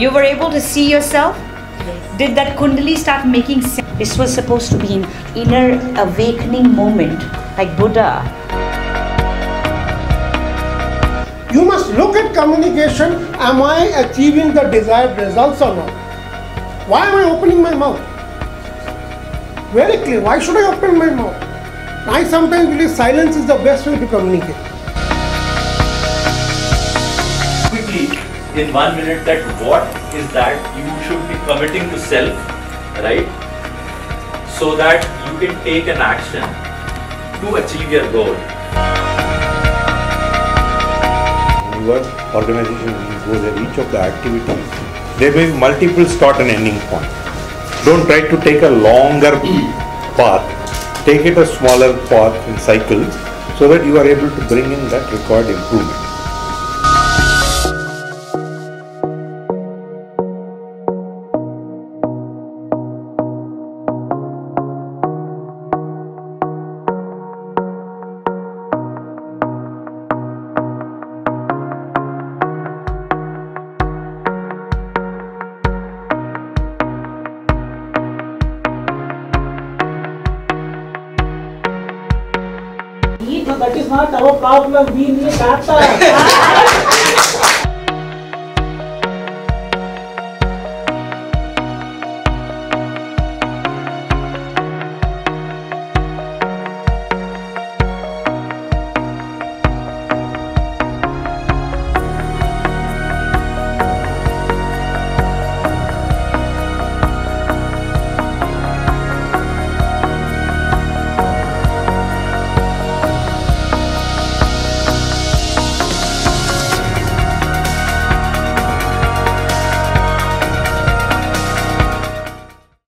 You were able to see yourself? Did that Kundali start making sense? This was supposed to be an inner awakening moment, like Buddha. You must look at communication. Am I achieving the desired results or not? Why am I opening my mouth? Very clear. Why should I open my mouth? I sometimes believe silence is the best way to communicate. In one minute that what is that you should be committing to self, right? So that you can take an action to achieve your goal. Your organization goes at each of the activities. There may be multiple start and ending points. Don't try to take a longer path. Take it a smaller path in cycles so that you are able to bring in that required improvement. No, that is not our problem. We need data.